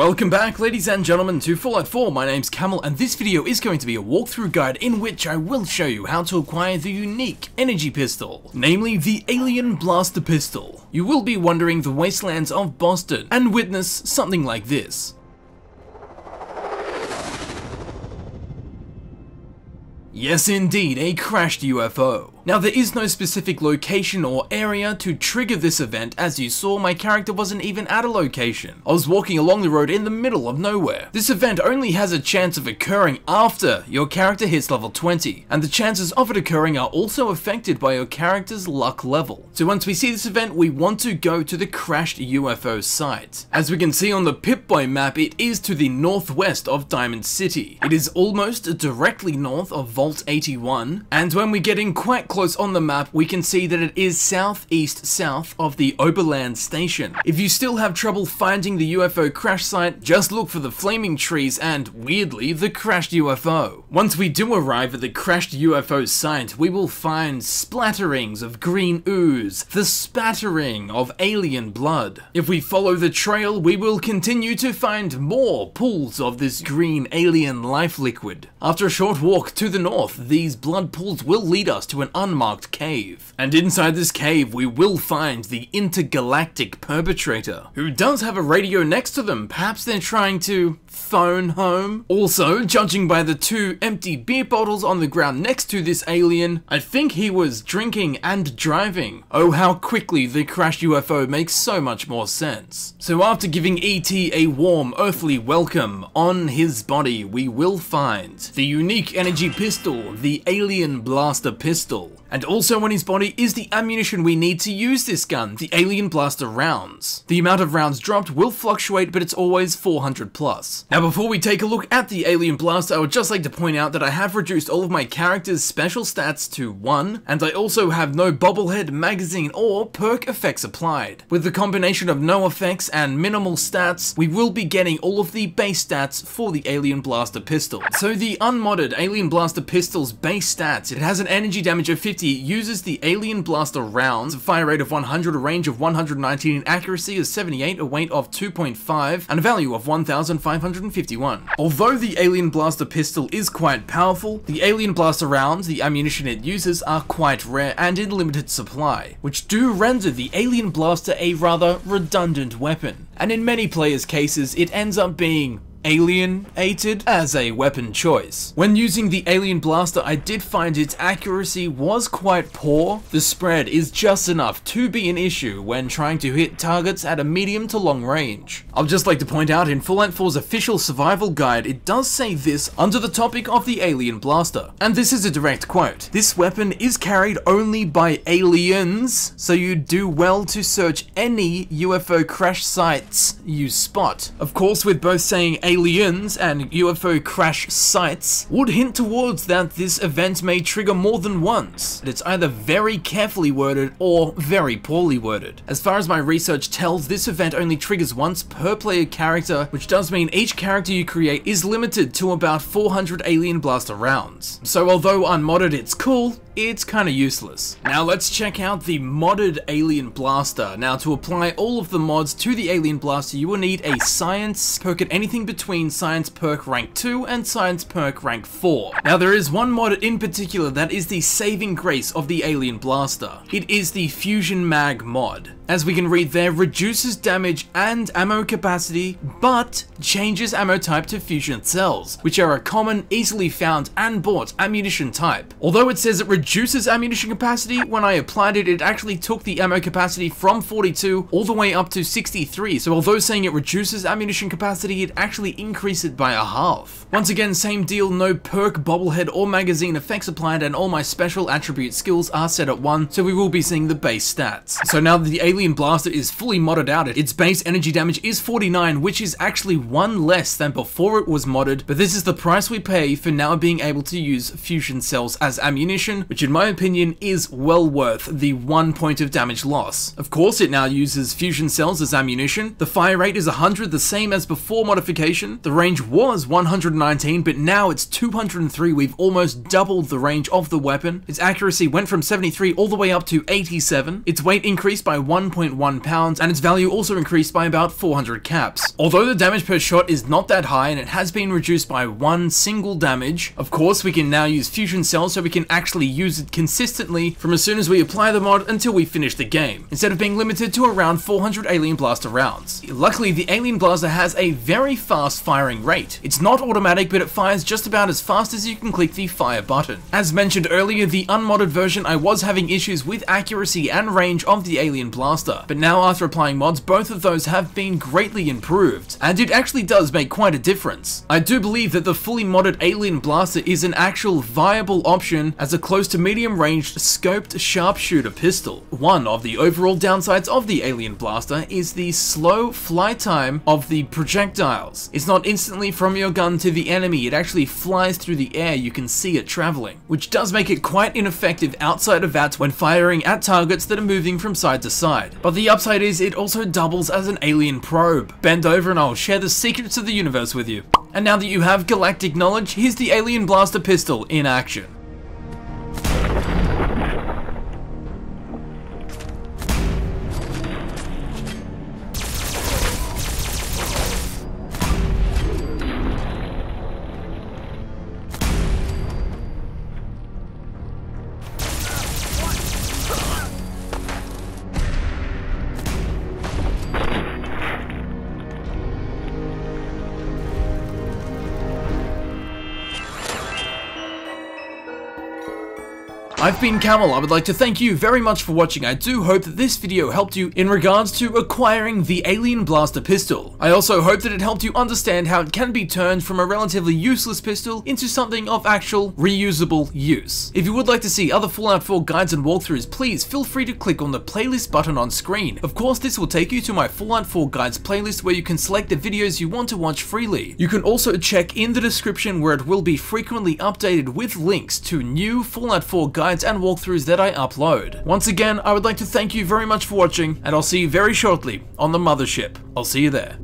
welcome back ladies and gentlemen to Fallout 4, my name's Camel and this video is going to be a walkthrough guide in which I will show you how to acquire the unique energy pistol, namely the Alien Blaster Pistol. You will be wandering the wastelands of Boston and witness something like this. Yes indeed, a crashed UFO. Now there is no specific location or area to trigger this event as you saw my character wasn't even at a location. I was walking along the road in the middle of nowhere. This event only has a chance of occurring after your character hits level 20 and the chances of it occurring are also affected by your character's luck level. So once we see this event we want to go to the crashed UFO site. As we can see on the Pip-Boy map it is to the northwest of Diamond City. It is almost directly north of Vault 81 and when we get in quite close on the map, we can see that it is southeast south of the Oberland station. If you still have trouble finding the UFO crash site, just look for the flaming trees and, weirdly, the crashed UFO. Once we do arrive at the crashed UFO site, we will find splatterings of green ooze, the spattering of alien blood. If we follow the trail, we will continue to find more pools of this green alien life liquid. After a short walk to the north, these blood pools will lead us to an unmarked cave. And inside this cave, we will find the intergalactic perpetrator, who does have a radio next to them. Perhaps they're trying to phone home. Also, judging by the two empty beer bottles on the ground next to this alien, I think he was drinking and driving. Oh, how quickly the crash UFO makes so much more sense. So after giving E.T. a warm, earthly welcome, on his body we will find the unique energy pistol, the Alien Blaster Pistol. Bible. And also on his body is the ammunition we need to use this gun, the Alien Blaster rounds. The amount of rounds dropped will fluctuate, but it's always 400 plus. Now before we take a look at the Alien Blaster, I would just like to point out that I have reduced all of my character's special stats to 1, and I also have no bobblehead, magazine, or perk effects applied. With the combination of no effects and minimal stats, we will be getting all of the base stats for the Alien Blaster pistol. So the unmodded Alien Blaster pistol's base stats, it has an energy damage of 50 uses the Alien Blaster rounds, a fire rate of 100, a range of 119, an accuracy of 78, a weight of 2.5, and a value of 1,551. Although the Alien Blaster pistol is quite powerful, the Alien Blaster rounds, the ammunition it uses, are quite rare and in limited supply, which do render the Alien Blaster a rather redundant weapon. And in many players' cases, it ends up being alienated as a weapon choice. When using the Alien Blaster, I did find its accuracy was quite poor. The spread is just enough to be an issue when trying to hit targets at a medium to long range. I'll just like to point out in Fallout 4's official survival guide, it does say this under the topic of the Alien Blaster. And this is a direct quote. This weapon is carried only by aliens, so you do well to search any UFO crash sites you spot. Of course, with both saying aliens and UFO crash sites would hint towards that this event may trigger more than once. It's either very carefully worded or very poorly worded. As far as my research tells, this event only triggers once per player character, which does mean each character you create is limited to about 400 Alien Blaster rounds. So although unmodded it's cool, it's kinda useless. Now let's check out the modded Alien Blaster. Now to apply all of the mods to the Alien Blaster, you will need a Science perk at anything between Science perk rank 2 and Science perk rank 4. Now there is one mod in particular that is the saving grace of the Alien Blaster. It is the Fusion Mag mod. As we can read there, reduces damage and ammo capacity, but changes ammo type to fusion cells, which are a common, easily found and bought ammunition type. Although it says it reduces ammunition capacity, when I applied it, it actually took the ammo capacity from 42 all the way up to 63, so although saying it reduces ammunition capacity, it actually increased it by a half. Once again, same deal, no perk, bobblehead, or magazine effects applied, and all my special attribute skills are set at 1, so we will be seeing the base stats. So now the alien Blaster is fully modded out, its base energy damage is 49, which is actually one less than before it was modded, but this is the price we pay for now being able to use fusion cells as ammunition, which in my opinion is well worth the one point of damage loss. Of course, it now uses fusion cells as ammunition, the fire rate is 100, the same as before modification, the range was 119, but now it's 203, we've almost doubled the range of the weapon, its accuracy went from 73 all the way up to 87, its weight increased by 1 1.1 pounds and its value also increased by about 400 caps. Although the damage per shot is not that high and it has been reduced by one single damage, of course we can now use fusion cells so we can actually use it consistently from as soon as we apply the mod until we finish the game, instead of being limited to around 400 Alien Blaster rounds. Luckily the Alien Blaster has a very fast firing rate. It's not automatic but it fires just about as fast as you can click the fire button. As mentioned earlier, the unmodded version I was having issues with accuracy and range of the Alien Blaster, but now after applying mods, both of those have been greatly improved, and it actually does make quite a difference. I do believe that the fully modded Alien Blaster is an actual viable option as a close to medium ranged scoped sharpshooter pistol. One of the overall downsides of the Alien Blaster is the slow flight time of the projectiles. It's not instantly from your gun to the enemy, it actually flies through the air, you can see it traveling, which does make it quite ineffective outside of VATS when firing at targets that are moving from side to side. But the upside is it also doubles as an alien probe. Bend over and I'll share the secrets of the universe with you. And now that you have galactic knowledge, here's the Alien Blaster pistol in action. I've been Camel, I would like to thank you very much for watching. I do hope that this video helped you in regards to acquiring the Alien Blaster pistol. I also hope that it helped you understand how it can be turned from a relatively useless pistol into something of actual reusable use. If you would like to see other Fallout 4 guides and walkthroughs, please feel free to click on the playlist button on screen. Of course, this will take you to my Fallout 4 guides playlist where you can select the videos you want to watch freely. You can also check in the description where it will be frequently updated with links to new Fallout 4 guides guides and walkthroughs that I upload. Once again, I would like to thank you very much for watching, and I'll see you very shortly on the Mothership. I'll see you there.